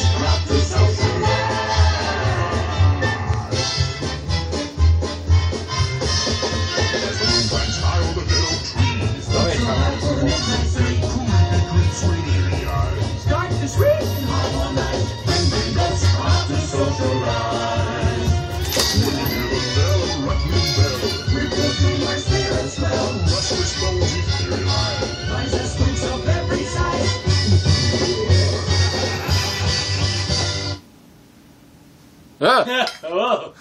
Rock the Ah. oh.